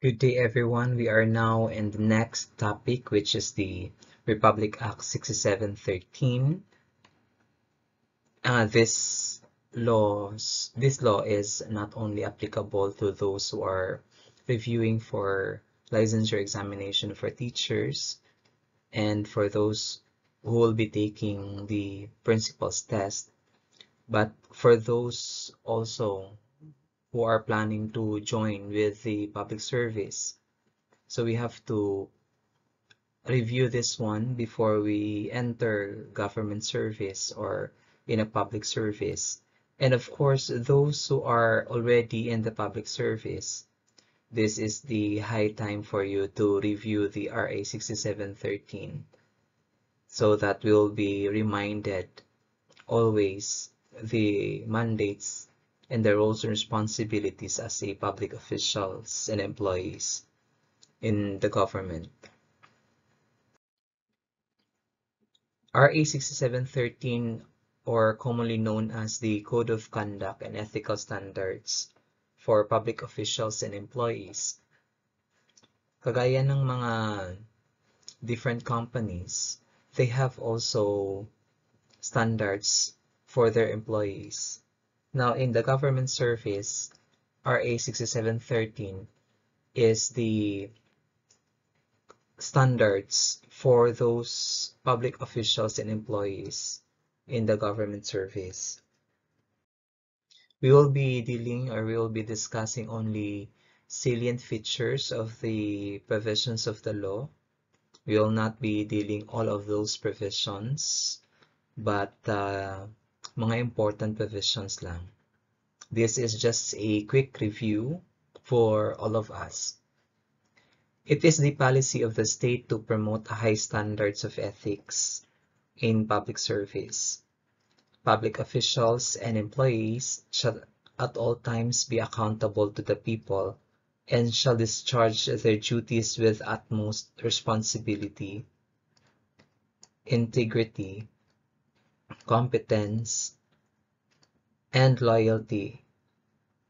Good day, everyone. We are now in the next topic, which is the Republic Act 6713. Uh, this laws, this law is not only applicable to those who are reviewing for licensure examination for teachers and for those who will be taking the principal's test, but for those also who are planning to join with the public service. So we have to review this one before we enter government service or in a public service. And of course, those who are already in the public service, this is the high time for you to review the RA 6713 so that we'll be reminded always the mandates and their roles and responsibilities as a public officials and employees in the government. RA 6713 or commonly known as the Code of Conduct and Ethical Standards for Public Officials and Employees. Kagaya ng mga different companies, they have also standards for their employees. Now, in the government service, RA 6713 is the standards for those public officials and employees in the government service. We will be dealing or we will be discussing only salient features of the provisions of the law. We will not be dealing all of those provisions, but uh, mga important provisions lang. This is just a quick review for all of us. It is the policy of the state to promote high standards of ethics in public service. Public officials and employees shall at all times be accountable to the people and shall discharge their duties with utmost responsibility, integrity, competence, and loyalty.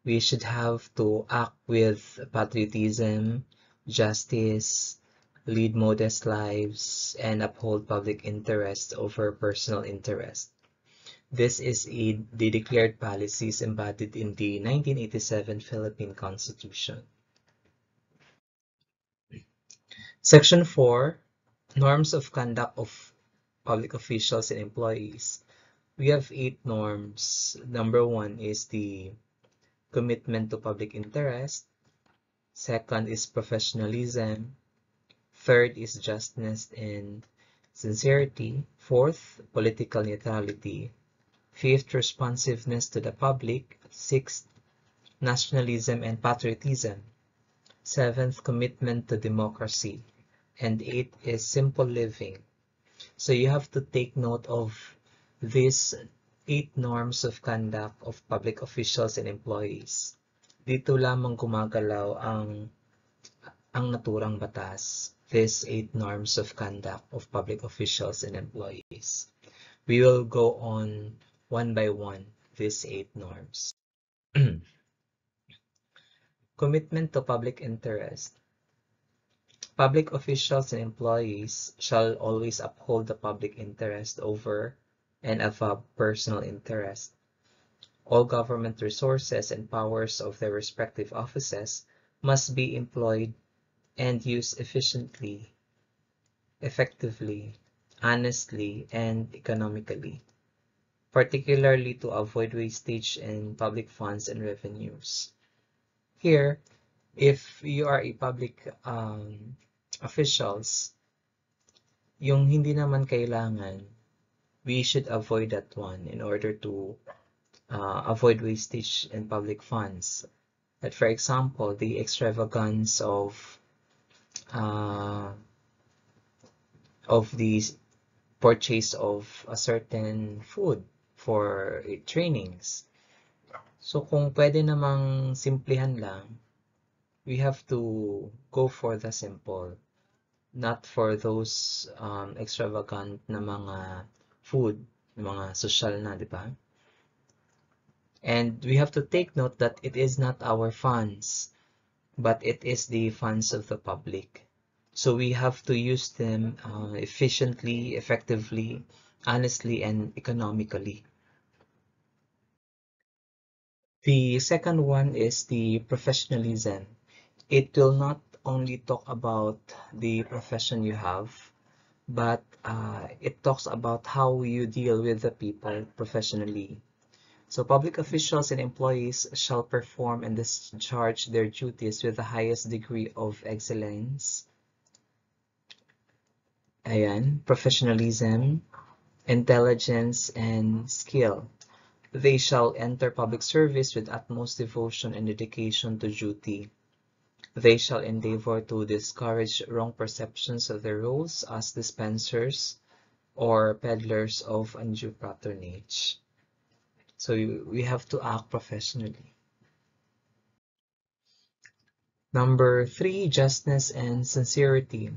We should have to act with patriotism, justice, lead modest lives, and uphold public interest over personal interest. This is a, the declared policies embodied in the 1987 Philippine Constitution. Section 4, Norms of Conduct of public officials and employees, we have eight norms. Number one is the commitment to public interest. Second is professionalism. Third is justness and sincerity. Fourth, political neutrality. Fifth, responsiveness to the public. Sixth, nationalism and patriotism. Seventh, commitment to democracy. And eighth is simple living. So you have to take note of these eight norms of conduct of public officials and employees. Dito lamang gumagalaw ang ang naturang batas. These eight norms of conduct of public officials and employees. We will go on one by one these eight norms. Commitment to public interest. Public officials and employees shall always uphold the public interest over and above personal interest. All government resources and powers of their respective offices must be employed and used efficiently, effectively, honestly, and economically, particularly to avoid wastage in public funds and revenues. Here, if you are a public um, officials, yung hindi naman kailangan, we should avoid that one in order to uh, avoid wastage in public funds. That, for example, the extravagance of uh, of the purchase of a certain food for trainings. So kung pwede namang simplihan lang, we have to go for the simple not for those um, extravagant na mga food, mga social na, di ba? And we have to take note that it is not our funds. but it is the funds of the public. So we have to use them uh, efficiently, effectively, honestly, and economically. The second one is the professionalism. It will not only talk about the profession you have, but uh, it talks about how you deal with the people professionally. So public officials and employees shall perform and discharge their duties with the highest degree of excellence. Ayan, professionalism, intelligence, and skill. They shall enter public service with utmost devotion and dedication to duty. They shall endeavor to discourage wrong perceptions of their roles as dispensers or peddlers of undue patronage. So we have to act professionally. Number three, justness and sincerity.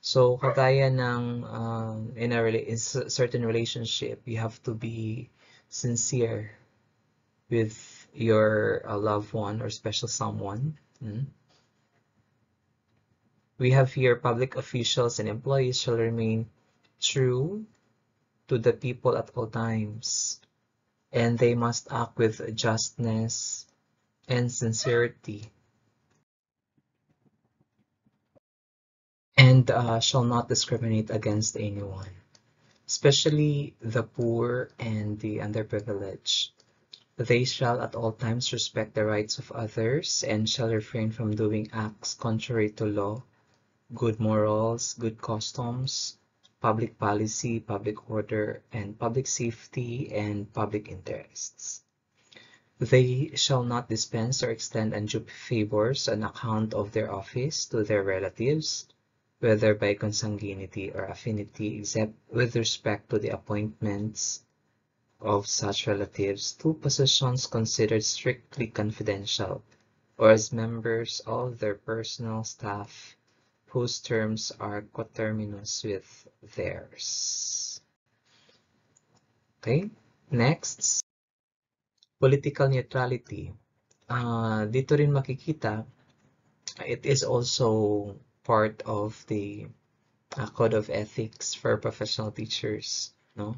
So, kagaya ng um, in a in certain relationship, you have to be sincere with your uh, loved one or special someone. Mm. We have here public officials and employees shall remain true to the people at all times and they must act with justness and sincerity, and uh, shall not discriminate against anyone, especially the poor and the underprivileged. They shall at all times respect the rights of others and shall refrain from doing acts contrary to law, good morals, good customs, public policy, public order, and public safety and public interests. They shall not dispense or extend undue favors on account of their office to their relatives, whether by consanguinity or affinity, except with respect to the appointments of such relatives to positions considered strictly confidential, or as members of their personal staff whose terms are coterminous with theirs. Okay, next, political neutrality. Uh, dito rin makikita, it is also part of the uh, code of ethics for professional teachers, no?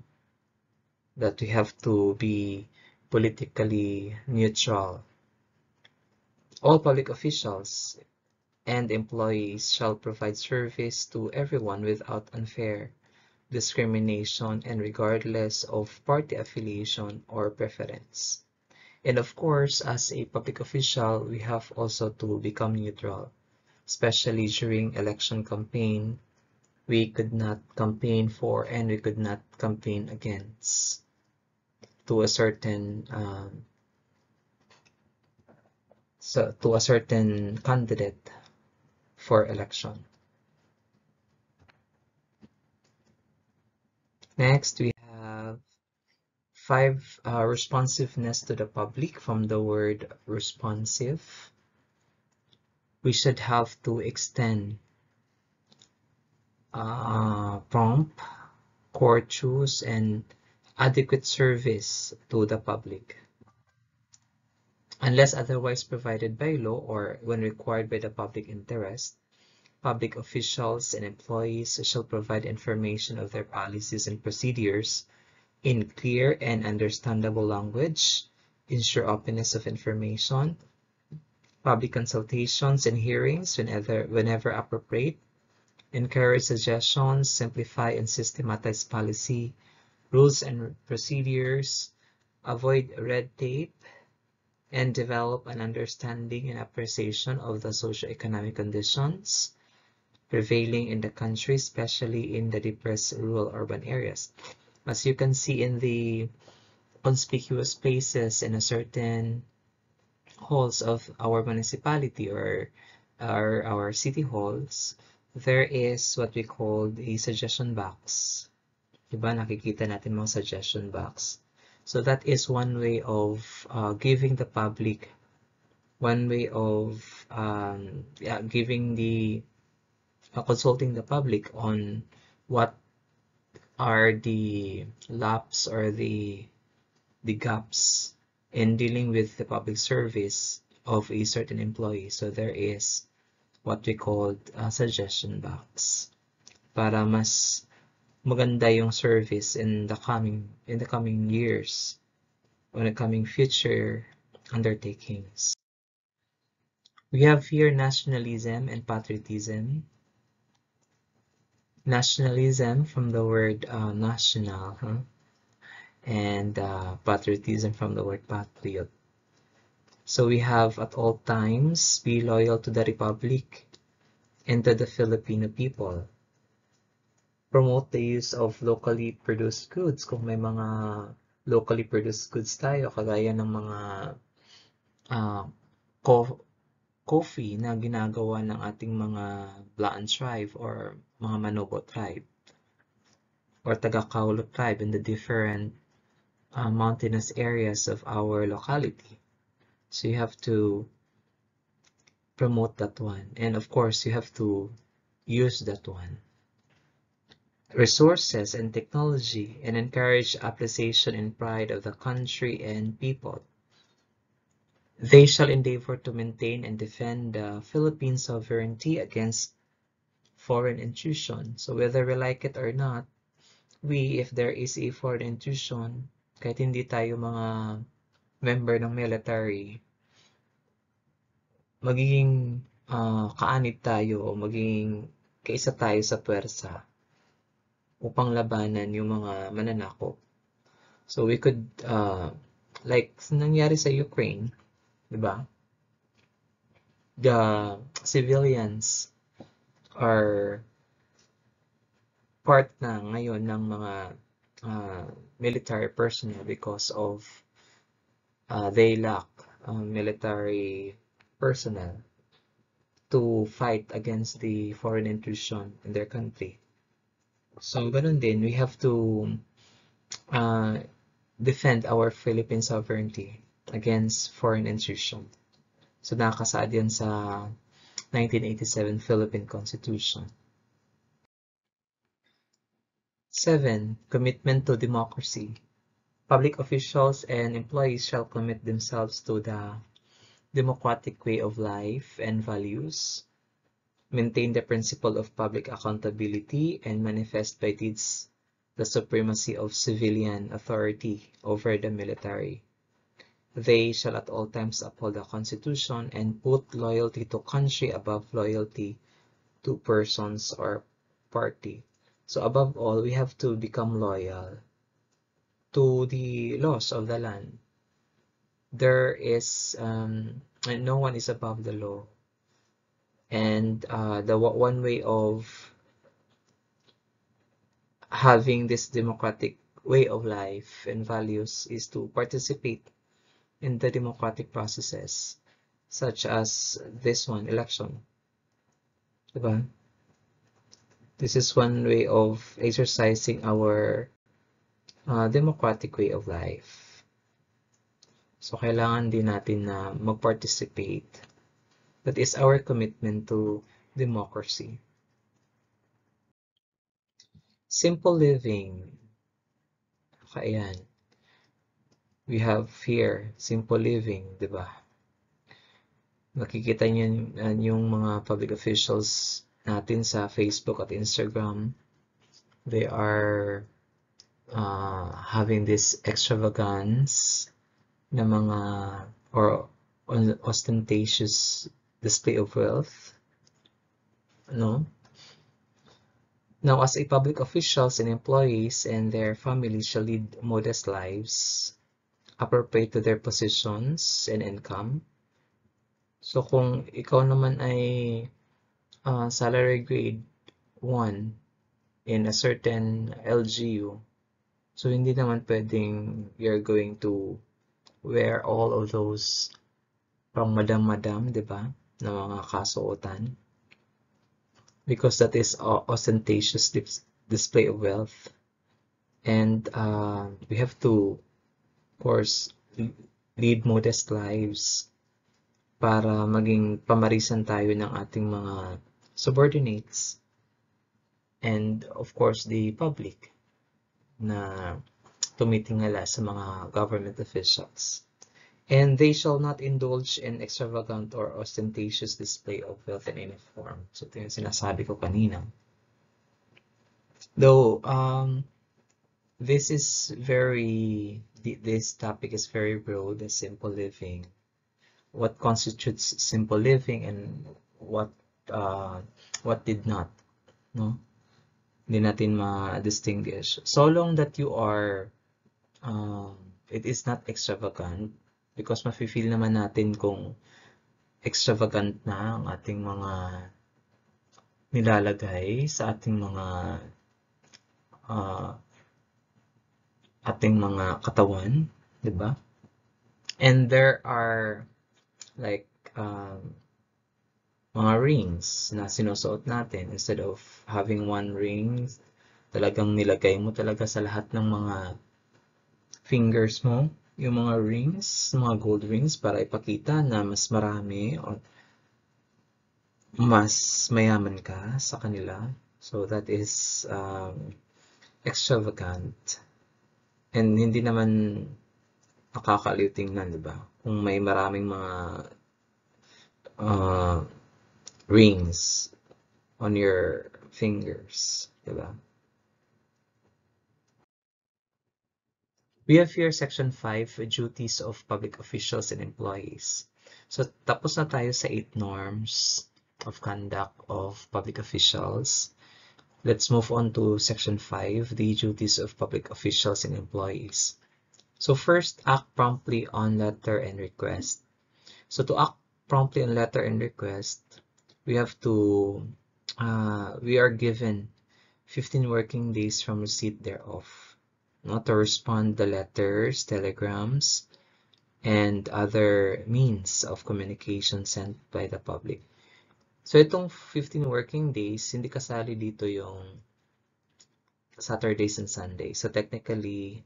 That we have to be politically neutral. All public officials, and employees shall provide service to everyone without unfair discrimination and regardless of party affiliation or preference. And of course, as a public official, we have also to become neutral, especially during election campaign. We could not campaign for and we could not campaign against to a certain um, so to a certain candidate for election. Next, we have five uh, responsiveness to the public from the word responsive. We should have to extend uh, prompt, courteous, and adequate service to the public. Unless otherwise provided by law or when required by the public interest, public officials and employees shall provide information of their policies and procedures in clear and understandable language, ensure openness of information, public consultations and hearings whenever, whenever appropriate, encourage suggestions, simplify and systematize policy, rules and procedures, avoid red tape, and develop an understanding and appreciation of the socio-economic conditions prevailing in the country, especially in the depressed rural urban areas. As you can see in the conspicuous places in a certain halls of our municipality or our, our city halls, there is what we call a suggestion box. Diba? Nakikita natin mga suggestion box. So that is one way of uh, giving the public, one way of um, yeah, giving the, uh, consulting the public on what are the laps or the, the gaps in dealing with the public service of a certain employee. So there is what we call a suggestion box para mas maganda yung service in the coming in the coming years or the coming future undertakings. We have here nationalism and patriotism. Nationalism from the word uh, national, huh? and uh, patriotism from the word patriot. So we have at all times be loyal to the Republic and to the Filipino people. Promote the use of locally produced goods. Kung may mga locally produced goods tayo, kagaya ng mga uh, co coffee na ginagawa ng ating mga Blaan tribe or mga Manobo tribe or taga-Kaulo tribe in the different uh, mountainous areas of our locality. So you have to promote that one. And of course, you have to use that one. Resources and technology and encourage appreciation and pride of the country and people. They shall endeavor to maintain and defend the Philippine sovereignty against foreign intrusion. So whether we like it or not, we, if there is a foreign intrusion, kahit hindi tayo mga member ng military, magiging uh, kaanib tayo o magiging kaisa tayo sa puwersa upang labanan yung mga mananakop. So we could, uh, like nangyari sa Ukraine, di ba? The civilians are part na ngayon ng mga uh, military personnel because of uh, they lack uh, military personnel to fight against the foreign intrusion in their country. So, ganun din, we have to uh, defend our Philippine sovereignty against foreign intrusion. So, nakasaad yan sa 1987 Philippine Constitution. 7. Commitment to democracy. Public officials and employees shall commit themselves to the democratic way of life and values, maintain the principle of public accountability, and manifest by deeds the supremacy of civilian authority over the military. They shall at all times uphold the Constitution and put loyalty to country above loyalty to persons or party. So above all, we have to become loyal to the laws of the land. There is, um, no one is above the law. And uh, the one way of having this democratic way of life and values is to participate in the democratic processes, such as this one, election. Diba? This is one way of exercising our uh, democratic way of life. So, kailangan din natin na mag-participate. That is our commitment to democracy. Simple living. Ayan. We have here, simple living, di ba? Makikita niyo yung mga public officials natin sa Facebook at Instagram. They are uh, having this extravagance na mga or ostentatious display of wealth. No? Now, as a public officials and employees and their families shall lead modest lives appropriate to their positions and income. So, kung ikaw naman ay uh, salary grade 1 in a certain LGU, so hindi naman pwedeng you're going to wear all of those pang madam-madam, di ba, na mga kasuotan. Because that is ostentatious display of wealth. And uh, we have to course, lead modest lives para maging pamarisan tayo ng ating mga subordinates and of course the public na tumitingala sa mga government officials. And they shall not indulge in extravagant or ostentatious display of wealth in any form. So ito yung sinasabi ko kanina. Though, um, this is very, this topic is very broad, simple living. What constitutes simple living and what, uh, what did not, no? Hindi natin ma-distinguish. So long that you are, um, it is not extravagant, because mafe-feel naman natin kung extravagant na ang ating mga nilalagay sa ating mga uh, ating mga katawan, 'di ba? And there are like um, mga rings na sinusuot natin instead of having one ring, talagang nilagay mo talaga sa lahat ng mga fingers mo yung mga rings, mga gold rings para ipakita na mas marami o mas mayaman ka sa kanila. So that is um, extravagant. And hindi naman nakakaliw tingnan, di ba? Kung may maraming mga uh, rings on your fingers, di ba? We have here section 5, duties of public officials and employees. So tapos na tayo sa 8 norms of conduct of public officials. Let's move on to section 5, the duties of public officials and employees. So first, act promptly on letter and request. So to act promptly on letter and request, we have to, uh, we are given 15 working days from receipt thereof not to respond the letters, telegrams, and other means of communication sent by the public. So itong 15 working days, hindi kasali dito yung Saturdays and Sundays. So technically,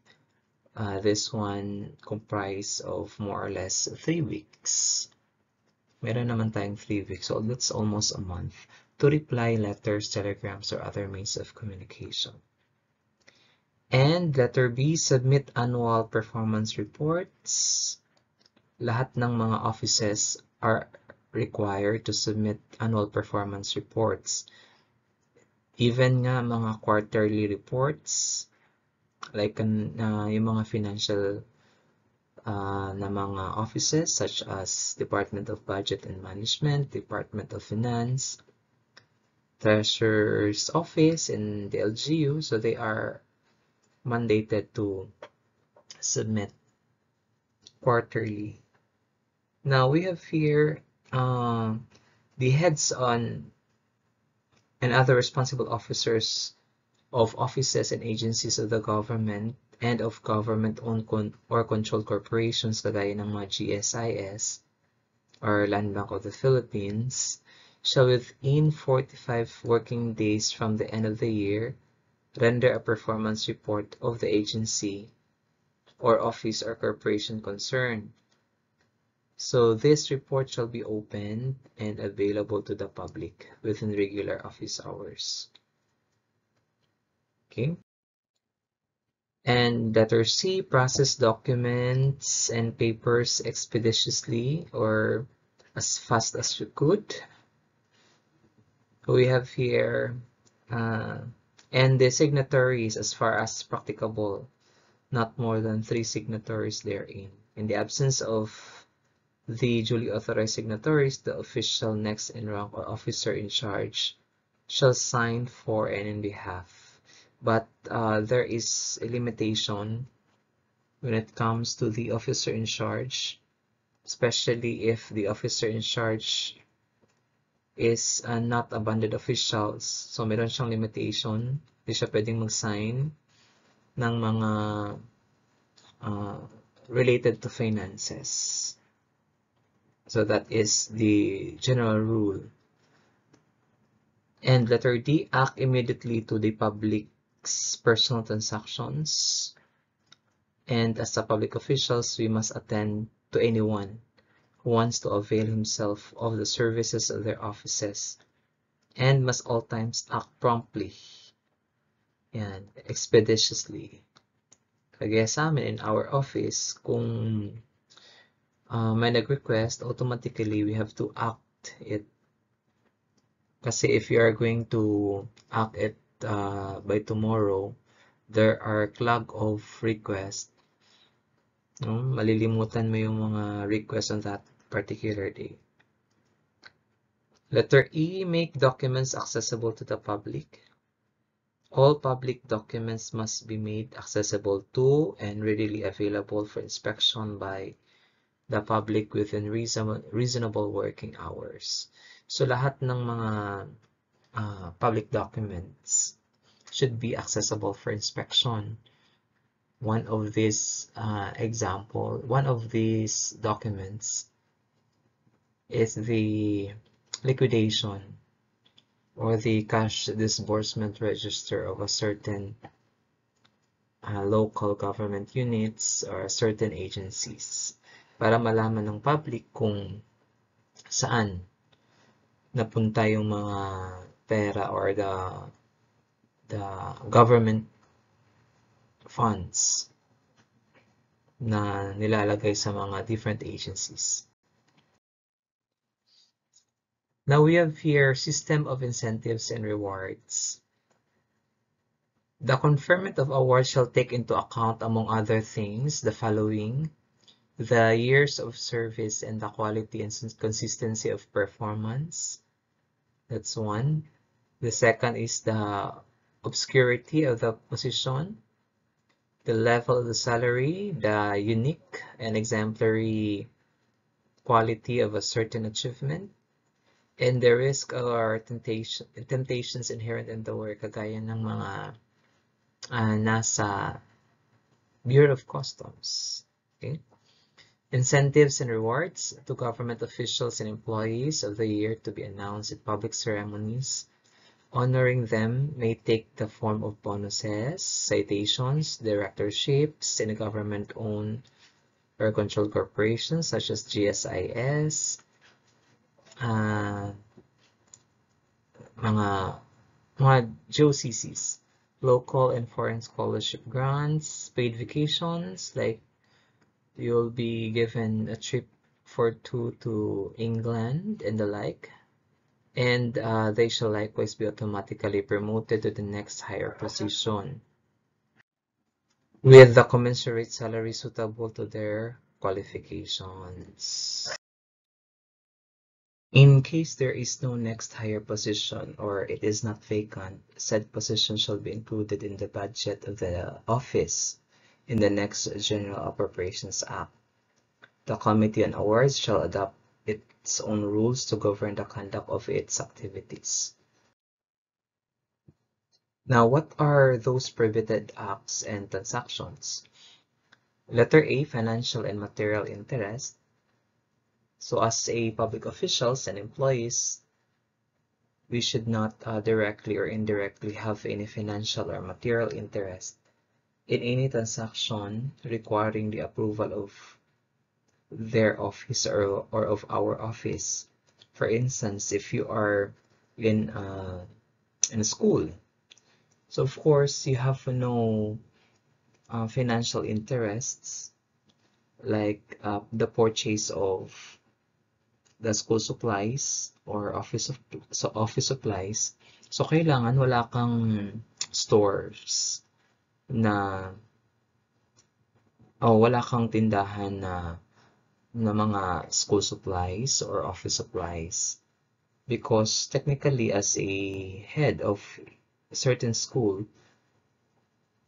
uh, this one comprise of more or less 3 weeks. Meron naman tayong 3 weeks, so that's almost a month to reply letters, telegrams, or other means of communication. And letter B, submit annual performance reports. Lahat ng mga offices are required to submit annual performance reports. Even nga mga quarterly reports, like uh, yung mga financial uh, na mga offices such as Department of Budget and Management, Department of Finance, Treasurer's Office, and the LGU. So they are mandated to submit quarterly. Now we have here uh, the heads on and other responsible officers of offices and agencies of the government and of government-owned con or controlled corporations kagaya ng mga GSIS or Land Bank of the Philippines shall within 45 working days from the end of the year render a performance report of the agency or office or corporation concerned. So this report shall be opened and available to the public within regular office hours. Okay. And letter C, process documents and papers expeditiously or as fast as you could. We have here uh, and the signatories as far as practicable, not more than three signatories therein. In the absence of the duly authorized signatories, the official next in rank or officer in charge shall sign for and in behalf. But uh, there is a limitation when it comes to the officer in charge, especially if the officer in charge is uh, not a banded officials. So, meron siyang limitation. Hindi siya pwedeng mag-sign ng mga uh, related to finances. So, that is the general rule. And letter D, act immediately to the public's personal transactions. And as a public officials, we must attend to anyone wants to avail himself of the services of their offices and must all times act promptly and expeditiously. Kagaya sa amin in our office, kung uh, may nag-request, automatically we have to act it. Kasi if you are going to act it uh, by tomorrow, there are clog of request. No? Malilimutan mo yung mga requests on that particular day. Letter E, make documents accessible to the public. All public documents must be made accessible to and readily available for inspection by the public within reasonable, reasonable working hours. So lahat ng mga uh, public documents should be accessible for inspection. One of these uh, example, one of these documents is the liquidation or the cash disbursement register of a certain uh, local government units or certain agencies para malaman ng public kung saan napunta yung mga pera or the the government funds na nilalagay sa mga different agencies. Now we have here system of incentives and rewards. The conferment of awards shall take into account, among other things, the following the years of service and the quality and consistency of performance. That's one. The second is the obscurity of the position, the level of the salary, the unique and exemplary quality of a certain achievement, and the risk or temptation, temptations inherent in the work, kagaya ng mga uh, nasa Bureau of Customs. Okay? Incentives and rewards to government officials and employees of the year to be announced at public ceremonies. Honoring them may take the form of bonuses, citations, directorships in government-owned or controlled corporations such as GSIS, uh, mga, mga GOCCs, local and foreign scholarship grants, paid vacations like you'll be given a trip for two to England and the like. And uh, they shall likewise be automatically promoted to the next higher position. With the commensurate salary suitable to their qualifications. In case there is no next higher position or it is not vacant, said position shall be included in the budget of the office in the next General Appropriations Act. The Committee on Awards shall adopt its own rules to govern the conduct of its activities. Now, what are those prohibited acts and transactions? Letter A, financial and material interest. So as a public officials and employees, we should not uh, directly or indirectly have any financial or material interest in any transaction requiring the approval of their office or, or of our office. For instance, if you are in uh, in school, so of course you have no uh, financial interests like uh, the purchase of the school supplies or office of so office supplies. So kailangan wala kang stores na oh, wala kang tindahan na na mga school supplies or office supplies because technically as a head of a certain school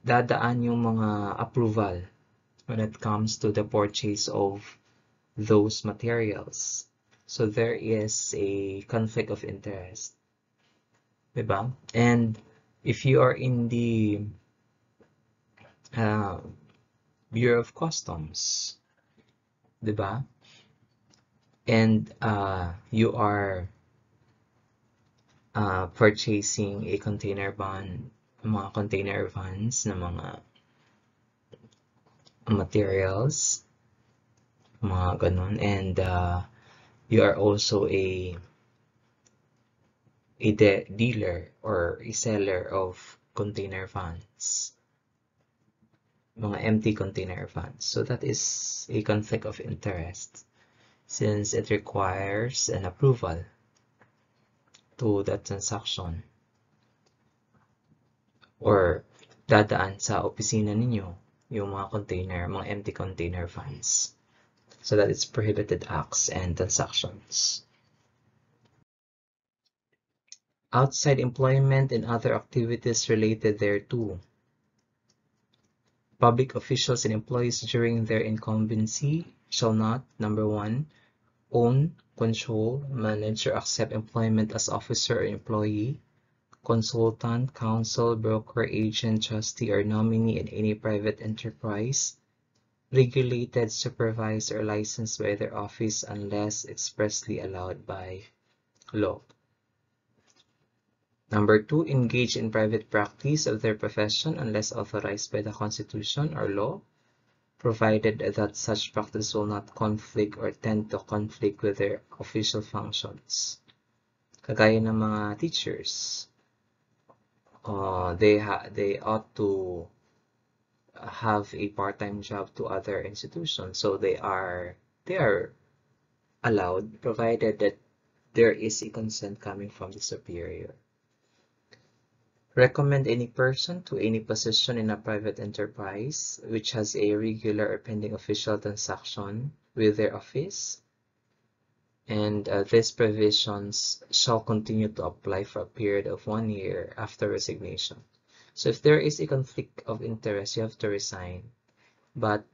dadaan yung mga approval when it comes to the purchase of those materials so there is a conflict of interest diba? and if you are in the uh, Bureau of Customs, diba? And uh, you are uh, purchasing a container van, mga container vans na mga materials, mga ganun. And uh, you are also a a de dealer or a seller of container vans mga empty container funds. So that is a conflict of interest. since it requires an approval to the transaction or dadaan sa opisina ninyo yung mga container, mga empty container funds. So that it's prohibited acts and transactions. Outside employment and other activities related thereto. Public officials and employees during their incumbency shall not, number one, own, control, manage, or accept employment as officer or employee, consultant, counsel, broker, agent, trustee, or nominee in any private enterprise, regulated, supervised, or licensed by their office unless expressly allowed by law. Number two, engage in private practice of their profession unless authorized by the Constitution or law, provided that such practice will not conflict or tend to conflict with their official functions. Kagaya ng mga teachers, uh, they they ought to have a part-time job to other institutions so they are they are allowed provided that there is a consent coming from the superior recommend any person to any position in a private enterprise which has a regular or pending official transaction with their office and uh, these provisions shall continue to apply for a period of one year after resignation. So if there is a conflict of interest, you have to resign. But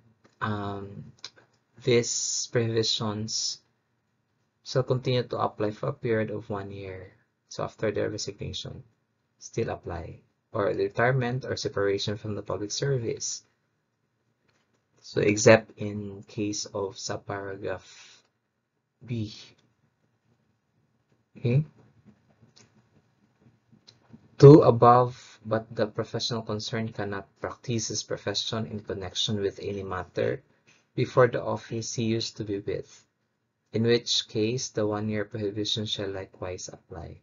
um, these provisions shall continue to apply for a period of one year. So after their resignation, still apply. Or retirement or separation from the public service. So except in case of subparagraph B. Okay. Two above, but the professional concerned cannot practice his profession in connection with any matter before the office he used to be with, in which case the one-year prohibition shall likewise apply.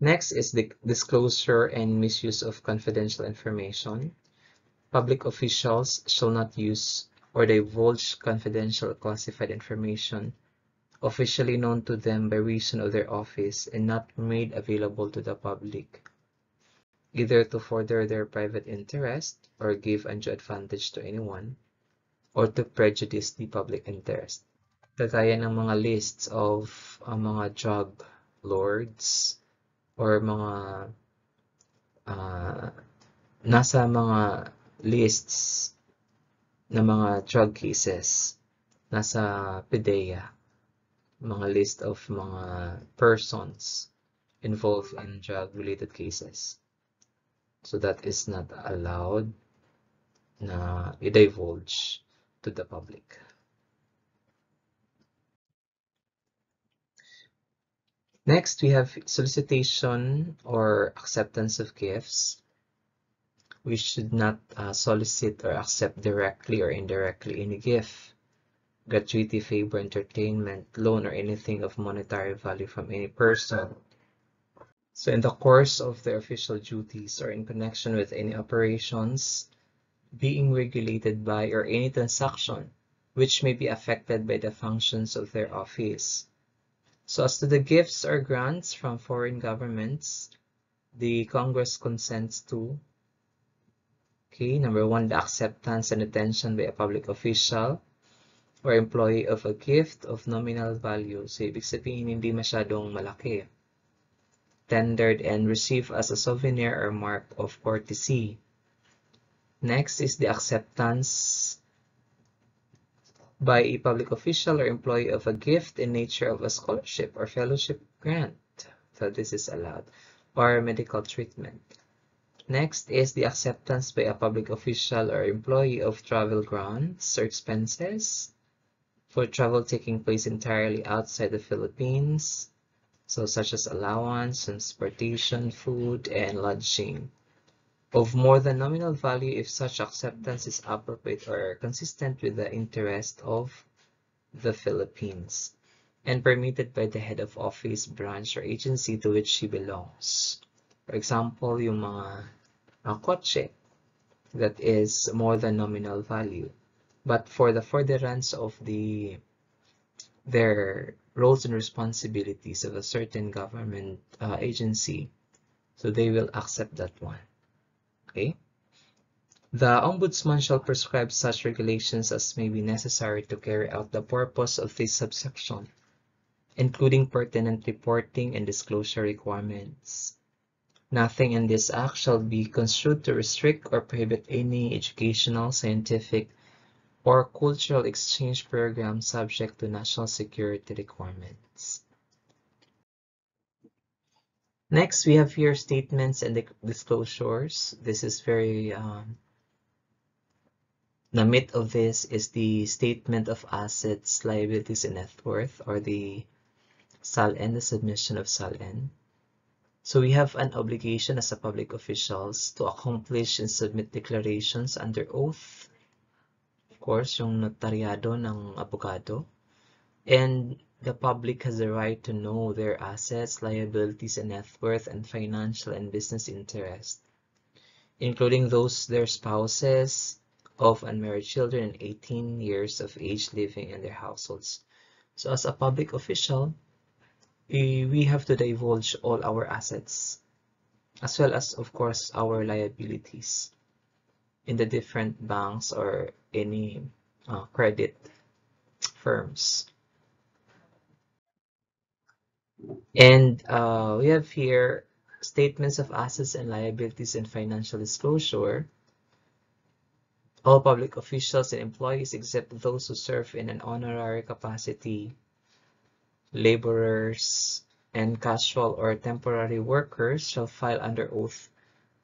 Next is the disclosure and misuse of confidential information. Public officials shall not use or divulge confidential classified information officially known to them by reason of their office and not made available to the public, either to further their private interest or give undue advantage to anyone, or to prejudice the public interest. Kagaya ng mga lists of uh, mga drug lords or mga uh, nasa mga lists na mga drug cases nasa PDEA, mga list of mga persons involved in drug-related cases. So that is not allowed na i-divulge to the public. Next, we have solicitation or acceptance of gifts we should not uh, solicit or accept directly or indirectly any gift, gratuity, favor, entertainment, loan, or anything of monetary value from any person. So in the course of their official duties or in connection with any operations being regulated by or any transaction which may be affected by the functions of their office. So as to the gifts or grants from foreign governments, the Congress consents to Okay, number one, the acceptance and attention by a public official or employee of a gift of nominal value. So, ibig sabihin, hindi masyadong malaki. Tendered and received as a souvenir or mark of courtesy. Next is the acceptance by a public official or employee of a gift in nature of a scholarship or fellowship grant. So this is allowed. Or medical treatment. Next is the acceptance by a public official or employee of travel grants or expenses for travel taking place entirely outside the Philippines, so such as allowance, transportation, food, and lodging, of more than nominal value if such acceptance is appropriate or consistent with the interest of the Philippines, and permitted by the head of office, branch, or agency to which she belongs. For example, yung mga uh, kotse that is more than nominal value. But for the furtherance of the their roles and responsibilities of a certain government uh, agency, so they will accept that one. Okay. The Ombudsman shall prescribe such regulations as may be necessary to carry out the purpose of this subsection, including pertinent reporting and disclosure requirements. Nothing in this act shall be construed to restrict or prohibit any educational, scientific, or cultural exchange program subject to national security requirements. Next, we have here statements and disclosures. This is very um, the myth of this is the statement of assets, liabilities, and net worth, or the SALN, the submission of SALN. So we have an obligation as a public officials to accomplish and submit declarations under oath. Course, yung notaryado ng abogado. And the public has the right to know their assets, liabilities, and net worth, and financial and business interest, including those their spouses, of unmarried children and 18 years of age living in their households. So as a public official, we have to divulge all our assets as well as of course our liabilities in the different banks or any uh, credit firms. And uh, we have here statements of assets and liabilities and financial disclosure all public officials and employees except those who serve in an honorary capacity, laborers, and casual or temporary workers shall file under oath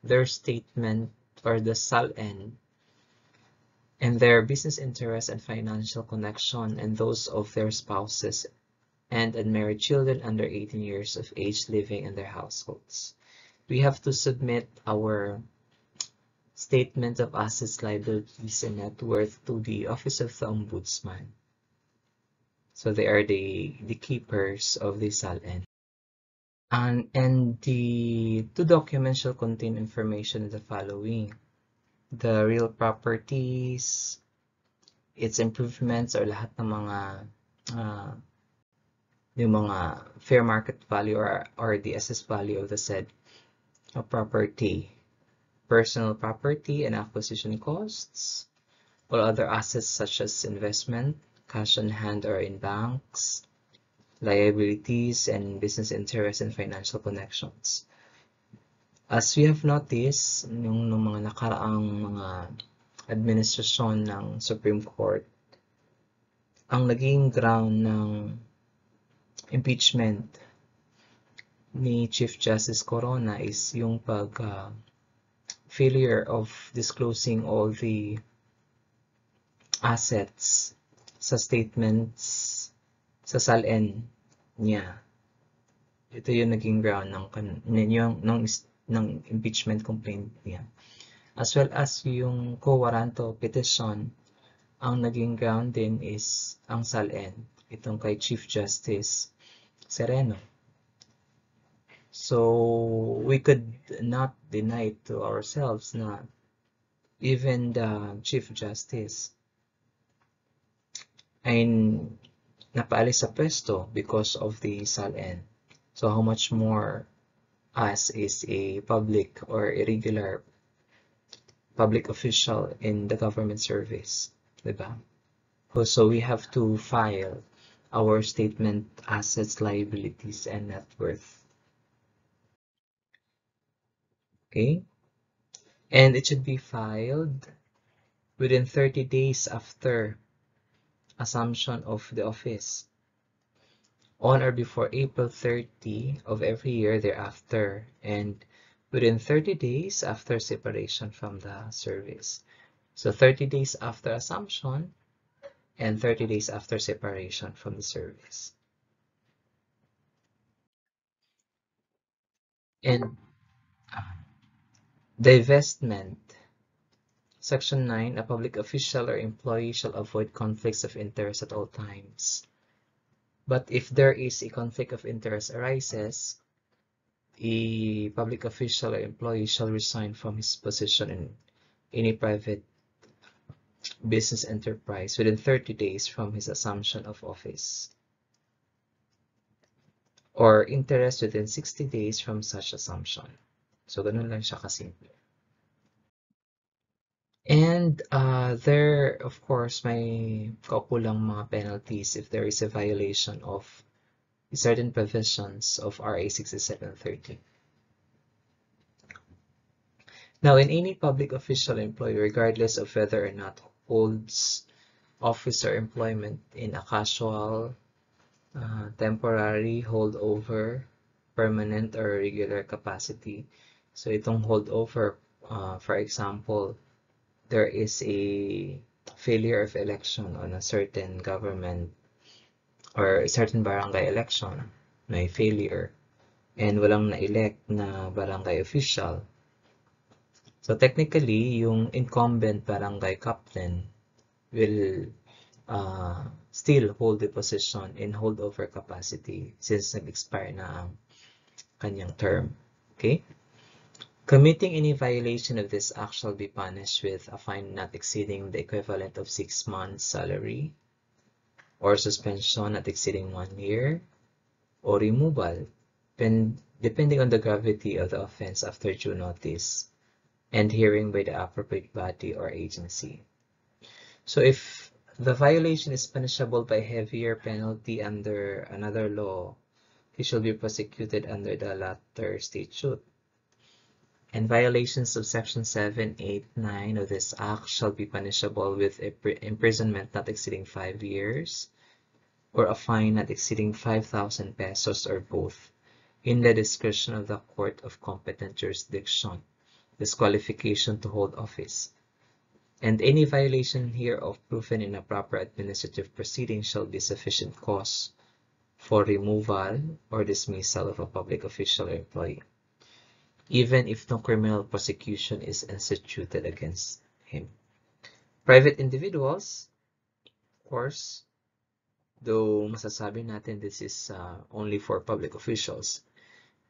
their statement or the SALN and their business interests and financial connection and those of their spouses and unmarried children under 18 years of age living in their households. We have to submit our statement of assets, liabilities, and net worth to the Office of the Ombudsman. So they are the, the keepers of the SALN. And, and the two documents shall contain information the following. The real properties, its improvements, or lahat ng mga uh, yung mga fair market value or, or the assessed value of the said uh, property personal property and acquisition costs, all other assets such as investment, cash on hand or in banks, liabilities, and business interests and financial connections. As we have noticed, yung, yung mga nakaraang mga administrasyon ng Supreme Court, ang naging ground ng impeachment ni Chief Justice Corona is yung pag uh, failure of disclosing all the assets sa statements sa SALN niya. Ito yung naging ground ng, yung, ng, ng impeachment complaint niya. As well as yung co-waranto petition, ang naging ground din is ang SALN, itong kay Chief Justice Sereno. So we could not deny to ourselves na even the Chief Justice ay napaalis sa pwesto because of the SALN. So how much more us is a public or irregular public official in the government service, diba? Oh, so we have to file our statement assets, liabilities, and net worth. Okay? And it should be filed within 30 days after assumption of the office on or before April 30 of every year thereafter and within 30 days after separation from the service. So 30 days after assumption and 30 days after separation from the service. And uh, Divestment Section 9. A public official or employee shall avoid conflicts of interest at all times. But if there is a conflict of interest arises, a public official or employee shall resign from his position in any private business enterprise within 30 days from his assumption of office or interest within 60 days from such assumption. So, ganun lang siya kasimple. And uh, there, of course, may kaukulang mga penalties if there is a violation of certain provisions of RA 6730. Now, in any public official employee, regardless of whether or not holds office or employment in a casual, uh, temporary, holdover, permanent, or regular capacity. So, itong holdover, uh, for example, there is a failure of election on a certain government or certain barangay election, may failure, and walang na-elect na barangay official. So technically, yung incumbent barangay captain will uh, still hold the position in holdover capacity since nag-expire na ang kanyang term. Okay? Committing any violation of this act shall be punished with a fine not exceeding the equivalent of six months' salary or suspension not exceeding one year or removal depending on the gravity of the offense after due notice and hearing by the appropriate body or agency. So if the violation is punishable by heavier penalty under another law, he shall be prosecuted under the latter statute. And violations of section 7, 8, 9 of this act shall be punishable with imprisonment not exceeding 5 years or a fine not exceeding 5,000 pesos or both in the discretion of the court of competent jurisdiction disqualification to hold office. And any violation hereof proven in a proper administrative proceeding shall be sufficient cause for removal or dismissal of a public official or employee, even if no criminal prosecution is instituted against him. Private individuals, of course, though masasabi natin this is uh, only for public officials,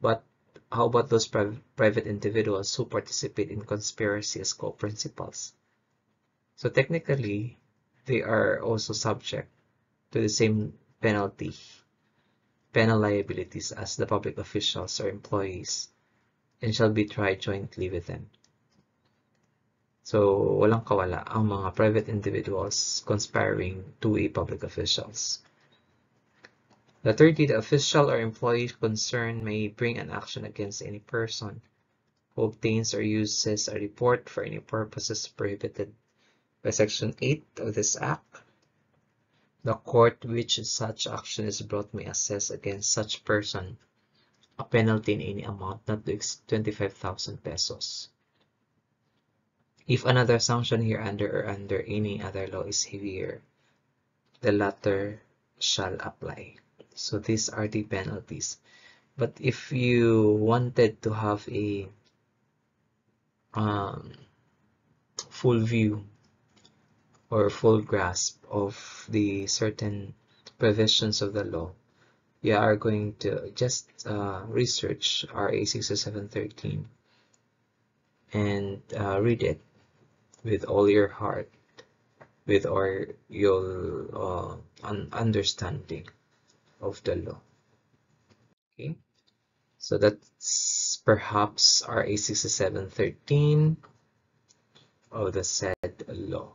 but how about those pri private individuals who participate in conspiracy as co-principals? So technically, they are also subject to the same penalty, penal liabilities as the public officials or employees and shall be tried jointly with them. So, walang kawala ang mga private individuals conspiring to a public officials. The 30, the official or employee concerned may bring an action against any person who obtains or uses a report for any purposes prohibited by Section 8 of this Act. The court which such action is brought may assess against such person a penalty in any amount not to exceed 25,000 pesos. If another sanction here under or under any other law is heavier, the latter shall apply. So these are the penalties. But if you wanted to have a um, full view or full grasp of the certain provisions of the law, you are going to just uh, research RA 6713 and uh, read it with all your heart, with all your uh, understanding of the law. Okay, so that's perhaps RA 6713 of the said law.